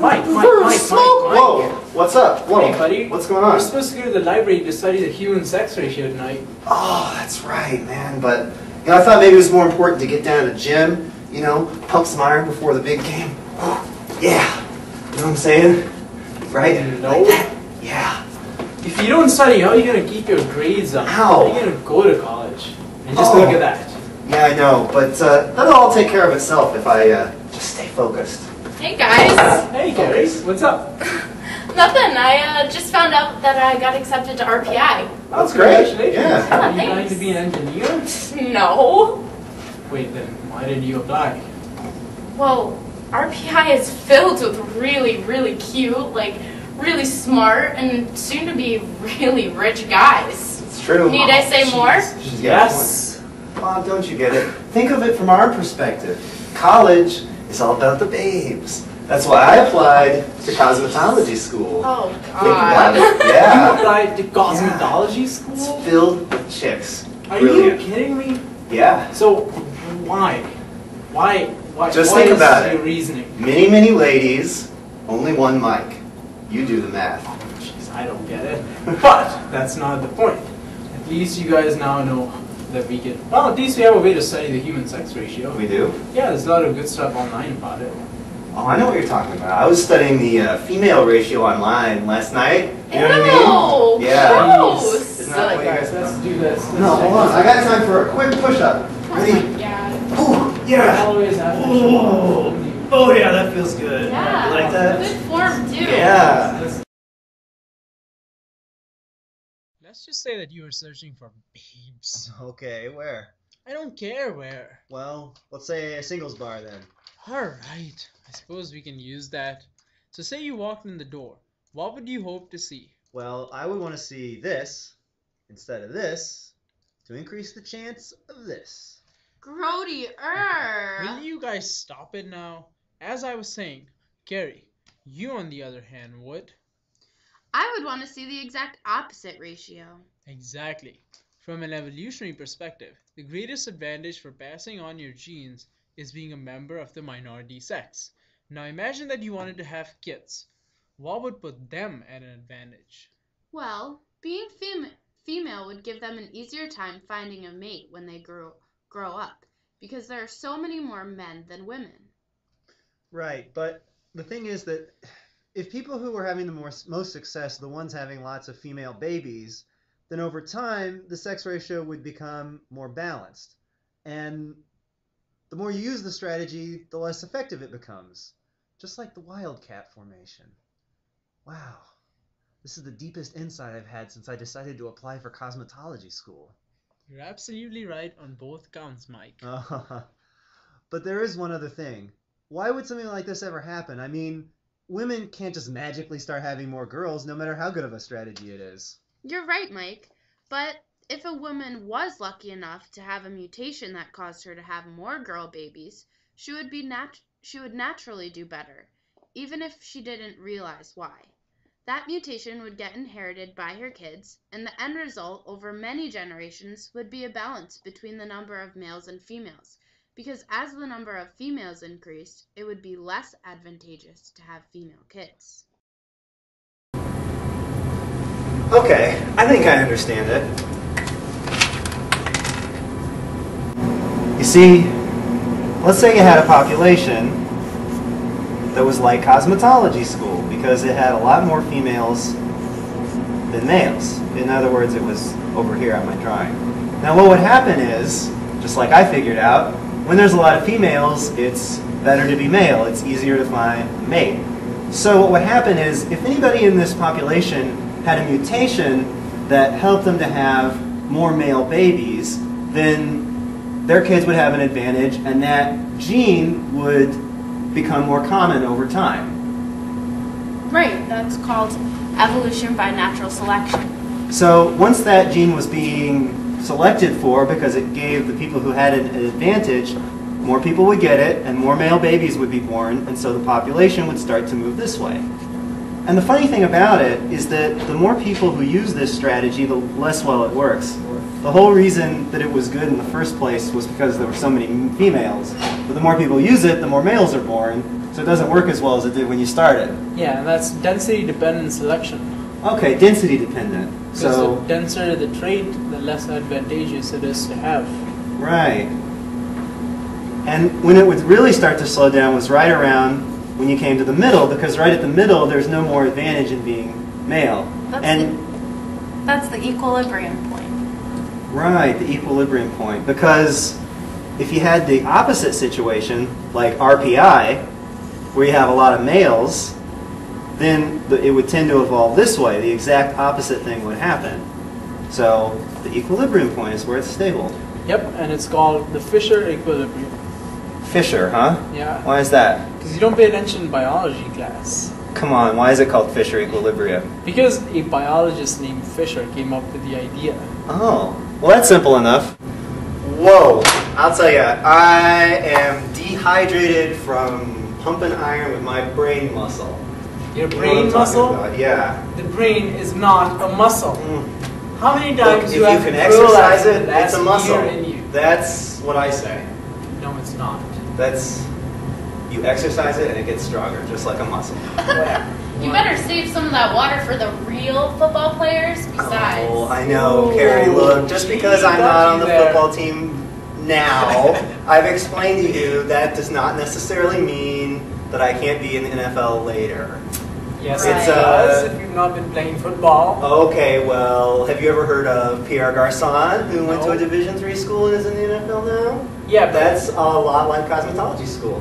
Mike, Mike, For Mike, smoke? Mike, Whoa, what's up? Whoa, Hey, buddy. what's going on? We're supposed to go to the library to study the human sex ratio tonight. Oh, that's right, man. But you know, I thought maybe it was more important to get down to the gym. You know, pump some iron before the big game. Yeah, you know what I'm saying? Right? No. Like that. Yeah. If you don't study, how are you going to keep your grades up? How? How are you going to go to college? And just Oh. look at that. Yeah, I know, but uh, that'll all take care of itself if I uh, just stay focused. Hey guys. Hey, Gary, what's up? Nothing. I uh, just found out that I got accepted to RPI. That's great. Congratulations. Yeah. Are you going to be an engineer? No. Wait, then why didn't you apply? Well, RPI is filled with really, really cute, like really smart, and soon to be really rich guys. It's true. Need I say more? She's Yes. point. Mom, don't you get it? Think of it from our perspective. College is all about the babes. That's why I applied to cosmetology school. Oh Think about God. it. You applied to cosmetology school? It's filled with chicks. Are Brilliant. you kidding me? Yeah. So, why? Why? Why? Just why think about your it. reasoning? Many, many ladies, only one Mike. You do the math. Jeez, I don't get it. But that's not the point. At least you guys now know that we could. Well, at least we have a way to study the human sex ratio. We do? Yeah, there's a lot of good stuff online about it. Oh, I know what you're talking about. I was studying the uh, female ratio online last night. You know what I mean? Yeah. gross. Isn't that what you Guys, guys let's do this. Let's No, hold on. I got time for a quick push-up. Ready? Yeah. Ooh, yeah. Always Oh, oh yeah, that feels good. Yeah. You like that? Good form too. Yeah. Let's- Let's just say that you were searching for babes. Okay, where? I don't care where. Well, let's say a singles bar then. Alright, I suppose we can use that. So say you walked in the door. What would you hope to see? Well, I would want to see this instead of this to increase the chance of this. Grody, er. Will you guys stop it now? As I was saying, Gary, you on the other hand would. I would want to see the exact opposite ratio. Exactly. From an evolutionary perspective, the greatest advantage for passing on your genes is being a member of the minority sex. Now imagine that you wanted to have kids. What would put them at an advantage? Well, being fem- female would give them an easier time finding a mate when they grow grow up because there are so many more men than women. Right, but the thing is that if people who are having the more, most success the ones having lots of female babies, then over time the sex ratio would become more balanced. And the more you use the strategy, the less effective it becomes. Just like the wildcat formation. Wow. This is the deepest insight I've had since I decided to apply for cosmetology school. You're absolutely right on both counts, Mike. but there is one other thing. Why would something like this ever happen? I mean, women can't just magically start having more girls, no matter how good of a strategy it is. You're right, Mike. But if a woman was lucky enough to have a mutation that caused her to have more girl babies, she would be nat- she would naturally do better, even if she didn't realize why. That mutation would get inherited by her kids, and the end result over many generations would be a balance between the number of males and females, because as the number of females increased, it would be less advantageous to have female kids. Okay, I think I understand it. You see, let's say you had a population that was like cosmetology school because it had a lot more females than males. In other words, it was over here on my drawing. Now what would happen is, just like I figured out, when there's a lot of females, it's better to be male. It's easier to find a mate. So what would happen is, if anybody in this population had a mutation that helped them to have more male babies, then their kids would have an advantage, and that gene would become more common over time. Right. That's called evolution by natural selection. So once that gene was being selected for because it gave the people who had an an advantage, more people would get it and more male babies would be born, and so the population would start to move this way. And the funny thing about it is that the more people who use this strategy, the less well it works. The whole reason that it was good in the first place was because there were so many females. But the more people use it, the more males are born. So it doesn't work as well as it did when you started. Yeah, and that's density dependent selection. Okay, density dependent. Because So, the denser the trait, the less advantageous it is to have. right. And when it would really start to slow down was right around when you came to the middle, because right at the middle, there's no more advantage in being male. That's and That's the equilibrium point. Right, the equilibrium point. Because if you had the opposite situation, like RPI, where you have a lot of males, then the, it would tend to evolve this way. The exact opposite thing would happen. So the equilibrium point is where it's stable. Yep, and it's called the Fisher equilibrium. Fisher, huh? Yeah, Why is that? because you don't pay attention in biology class. Come on, why is it called Fisher equilibrium? Because a biologist named Fisher came up with the idea. Oh, well, that's simple enough. Whoa, I'll tell you, I am dehydrated from pumping iron with my brain muscle. Your You know brain I'm muscle? about, Yeah. The brain is not a muscle. Mm. How many Look, times if you you have can realized exercise it, last it's a muscle. in you? That's what I say. No, it's not. That's you exercise it and it gets stronger, just like a muscle. You better save some of that water for the real football players. Besides, Oh, I know, Carrie. Look, just because I'm not on the football team now, I've explained to you that does not necessarily mean that I can't be in the NFL later. Yes, It's, it uh, does. If you've not been playing football, Okay, well, have you ever heard of Pierre Garcon, who went to a Division three school and is in the NFL now? yeah, but That's a lot like cosmetology school.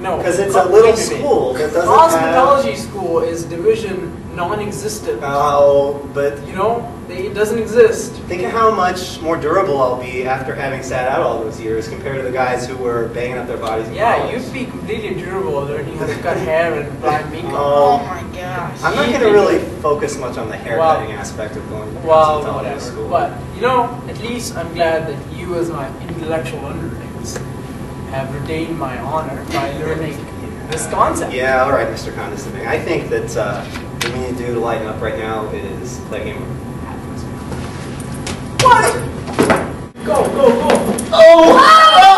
no, Because it's a little school that doesn't have... Cosmetology school is division non-existent. Oh, but you know, they, it doesn't exist. think of how much more durable I'll be after having sat out all those years compared to the guys who were banging up their bodies in Yeah, college. you'd be completely durable learning how to cut hair and apply makeup. Oh Um, my gosh. I'm not going to really focus much on the haircutting aspect of going to well, whatever. school. But you know, at least I'm glad that you, as my intellectual underlings, have retained my honor by learning this concept. Yeah, all right, Mr. Condescending. I think that uh, what we need to do to lighten up right now is play a game of What? Go, go, go! Missed